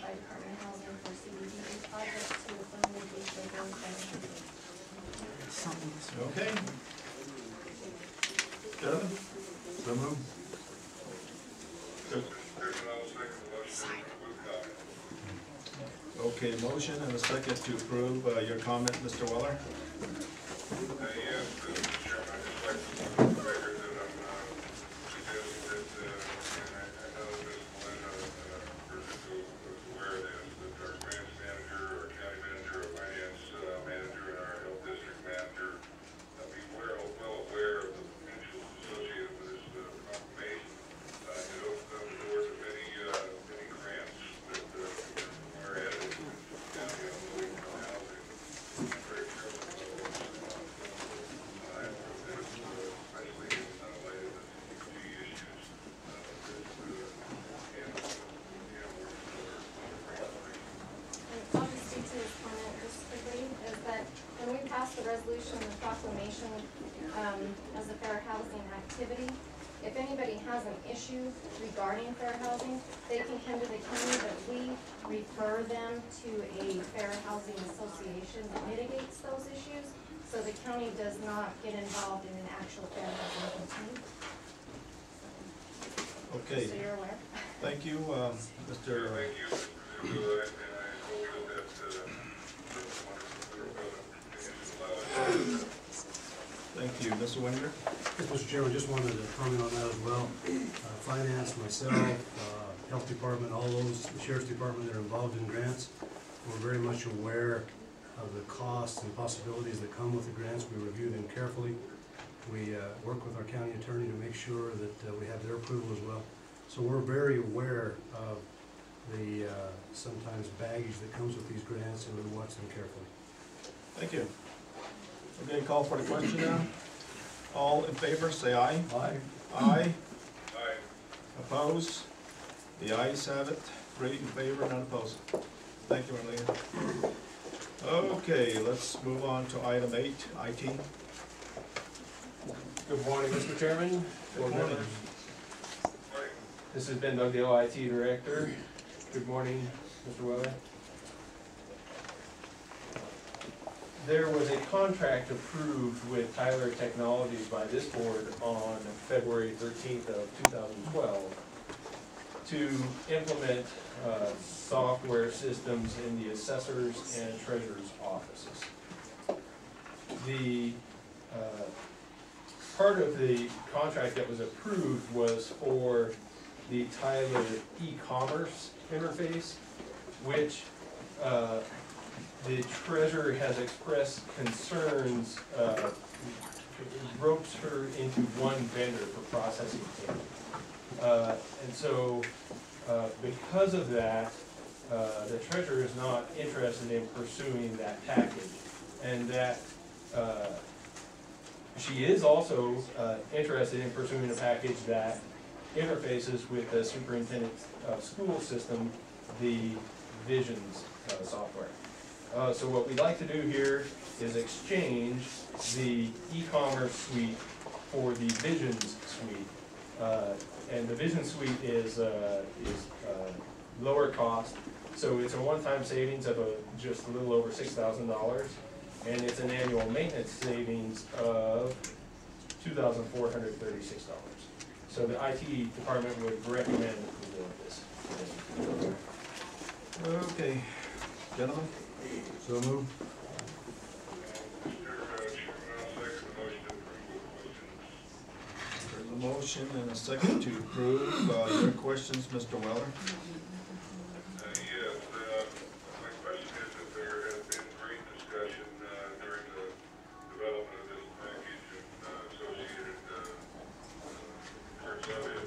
approved by Department of Housing for CDBG project to eliminate these labor benefits. Okay. Jonathan? So move. Okay, motion and a second to approve, uh, your comment, Mr. Weller? Uh, yes, Mr. Chairman, I'd just like to put on the record that I'm, uh, suggesting that, uh, and I, I know Ms. Melinda, uh, Bridget was was aware of this, that our grants manager, our county manager, our finance, uh, manager, and our health district manager, uh, be aware, well aware of the potentials associated with this, uh, proclamation. Uh, it opens up the door to many, uh, many grants that, uh, are added to the county on low income housing. I'm very careful about those, uh, I have this, uh, especially in uh, light of the CDBG issues, uh, this, uh, and, uh, you know, we're, we're, we're, And I'll just speak to his comment just quickly, is that when we pass the resolution, the proclamation, um, as a fair housing activity, if anybody has an issue regarding fair housing, they can come to the county, but we refer them to a fair housing association that mitigates those issues, so the county does not get involved in an actual fair housing complaint, Okay, so you're aware. thank you, um, Mr. Thank you, Mr. Lula, and I hope that, uh, the wonderful president continues to allow us. Thank you, Mr. Wengert? Yes, Mr. Chairman, just wanted to comment on that as well. Uh, Finance, myself, uh, Health Department, all those, the Sheriff's Department that are involved in grants, we're very much aware of the costs and possibilities that come with the grants. We review them carefully. We uh, work with our county attorney to make sure that uh, we have their approval as well. So we're very aware of the uh, sometimes baggage that comes with these grants, and we watch them carefully. Thank you. Okay, call for the question now. All in favor, say aye. Aye. Aye. Aye. Opposed? The ayes have it, three in favor, none opposed. Thank you, Marlene. Okay, let's move on to item eight, IT. Good morning, Mr. Chairman. Good board morning. members. Morning. This is Ben Dugdale, IT Director. Good morning, Mr. Weller. There was a contract approved with Tyler Technologies by this board on February thirteenth of two thousand twelve to implement, uh, software systems in the assessors and treasurer's offices. The, uh, part of the contract that was approved was for the Tyler e-commerce interface, which, uh, the treasurer has expressed concerns, uh, ropes her into one vendor for processing payment. Uh, and so, uh, because of that, uh, the treasurer is not interested in pursuing that package. And that, uh, she is also uh, interested in pursuing a package that interfaces with the superintendent of school system, the Visions software. Uh, So what we'd like to do here is exchange the e-commerce suite for the Visions suite. Uh, And the Vision suite is, uh, is uh, lower cost, so it's a one-time savings of a, just a little over six thousand dollars. And it's an annual maintenance savings of two thousand four hundred thirty-six dollars. So the IT department would recommend approval of this. Okay, gentlemen? So moved. There's a motion and a second to approve. Uh, your questions, Mr. Weller? Uh, Yes, uh, my question is that there has been great discussion uh, during the development of this package and uh, associated uh, uh, parts of it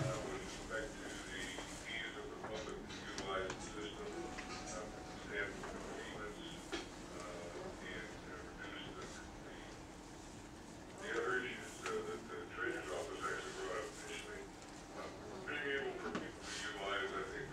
uh, with respect to the ease of the public to utilize the system, uh, staff convenience, uh, and uh, reduce the the the other issues uh, that the treasurer's office actually brought up initially, um, being able for people to utilize, I think,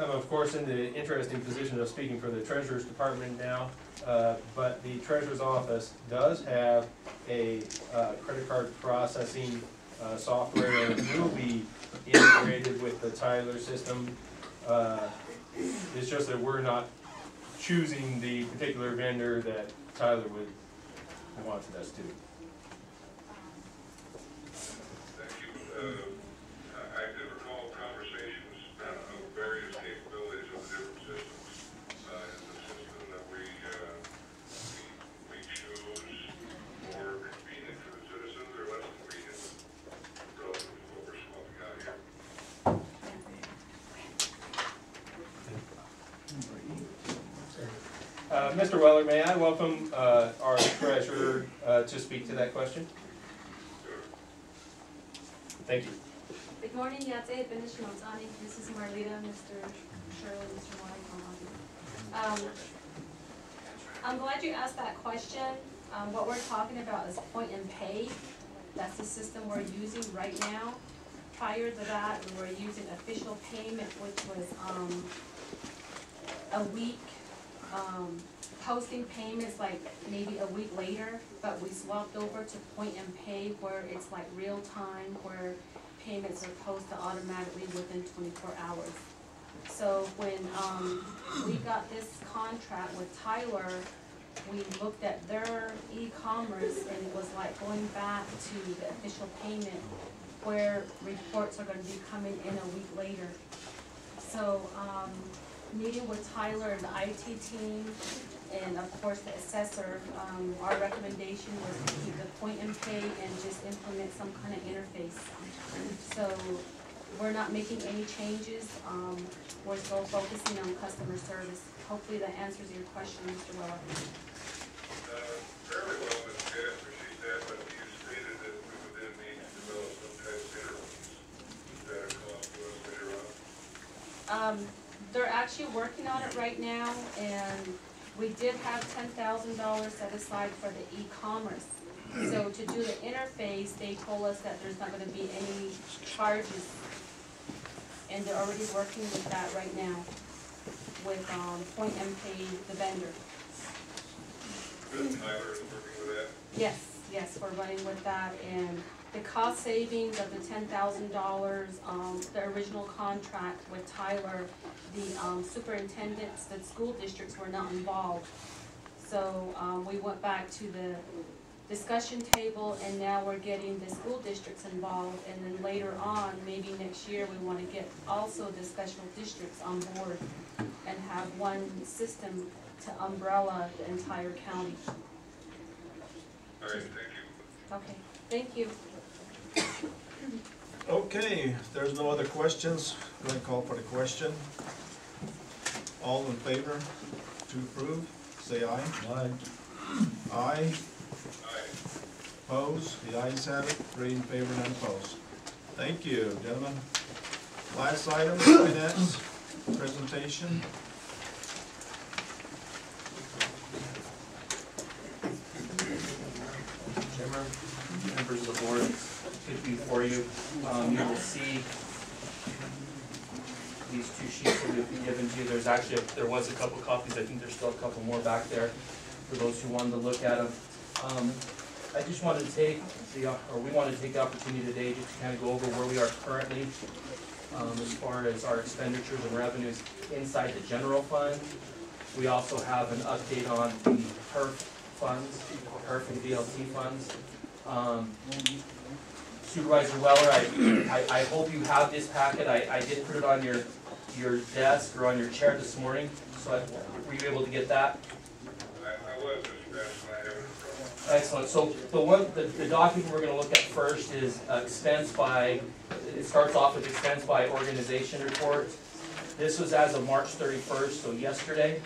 I'm of course in the interesting position of speaking for the treasurer's department now, uh, but the treasurer's office does have a, uh, credit card processing, uh, software it will be integrated with the Tyler system. Uh, It's just that we're not choosing the particular vendor that Tyler would want us to. Thank you. Uh, I I did recall conversations uh, of various capabilities of the different systems. Uh, Is the system that we, uh, we we choose more convenient for the citizens or less convenient relative to what we're swapping out here? Uh, Mr. Weller, may I welcome uh, our treasurer uh, to speak to that question? Thank you. Good morning, Yate, Benish Mozani, this is Marlita, Mr. Shirley, Mr. Um, I'm glad you asked that question. Um, what we're talking about is point and pay. That's the system we're using right now. Prior to that, we were using official payment, which was, um, a week, um, posting payments like maybe a week later, but we swapped over to point and pay where it's like real time, where payments are posted automatically within twenty-four hours. So when, um, we got this contract with Tyler, we looked at their e-commerce and it was like going back to the official payment where reports are gonna be coming in a week later. So, um, meeting with Tyler and the IT team, and of course the assessor, um, our recommendation was to keep the point and pay and just implement some kind of interface. So, we're not making any changes, um, we're still focusing on customer service. Hopefully that answers your question, Mr. Weller. Uh, Fairly well, Ms. Gadd, appreciate that, but you stated that we would then need to develop some type of interface. Is that a cost to us later on? Um, they're actually working on it right now, and we did have ten thousand dollars set aside for the e-commerce. So to do the interface, they told us that there's not gonna be any charges. And they're already working with that right now, with, um, Point Pay, the vendor. Good, Tyler is working with that. Yes, yes, we're running with that, and the cost savings of the ten thousand dollars, um, the original contract with Tyler, the, um, superintendents, the school districts were not involved. So, um, we went back to the discussion table, and now we're getting the school districts involved, and then later on, maybe next year, we wanna get also the special districts on board and have one system to umbrella the entire county. All right, thank you. Okay, thank you. Okay, if there's no other questions, I'm gonna call for the question. All in favor to approve, say aye. Aye. Aye, Aye. opposed, the ayes have it, three in favor, none opposed. Thank you, gentlemen. Last item, finance presentation. Chairman, members of the board, good before you, um, you will see these two sheets that we've given to you, there's actually, there was a couple copies, I think there's still a couple more back there for those who wanted to look at them. Um, I just wanted to take the, or we wanted to take the opportunity today just to kind of go over where we are currently, um, as far as our expenditures and revenues inside the general fund. We also have an update on the HURF funds, HURF and VLT funds. Um, Supervisor Weller, I, I, I hope you have this packet, I, I did put it on your, your desk or on your chair this morning, so I, were you able to get that? I, I was, Mr. Bass, and I have it in front of me. Excellent, so the one, the, the document we're gonna look at first is uh, expense by, it starts off with expense by organization report. This was as of March thirty-first, so yesterday.